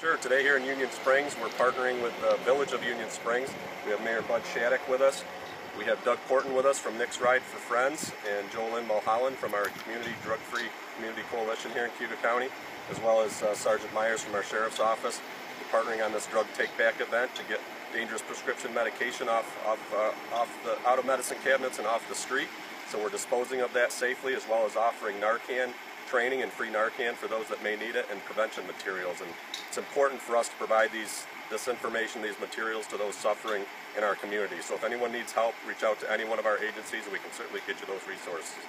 Sure. Today here in Union Springs, we're partnering with the Village of Union Springs. We have Mayor Bud Shattuck with us. We have Doug Porton with us from Nick's Ride for Friends and Jolynn Mulholland from our Community Drug Free Community Coalition here in Cayuga County, as well as uh, Sergeant Myers from our Sheriff's Office. We're partnering on this drug take-back event to get dangerous prescription medication off, off, uh, off the out of medicine cabinets and off the street. So we're disposing of that safely, as well as offering Narcan training and free Narcan for those that may need it, and prevention materials. And it's important for us to provide these this information, these materials to those suffering in our community. So if anyone needs help, reach out to any one of our agencies, and we can certainly get you those resources.